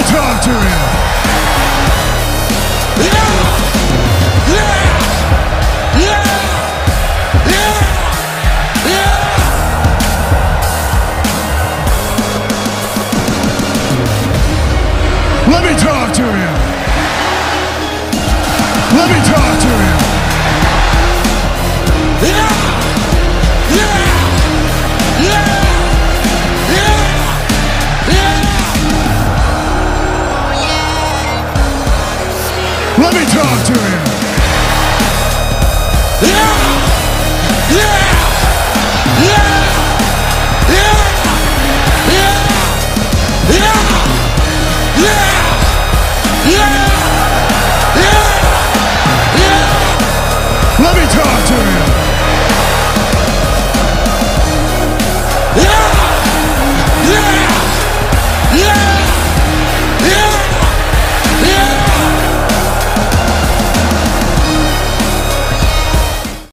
me talk to him. Yeah! Yeah! Yeah! Let me talk to him. Let me talk to him. Let me talk to him.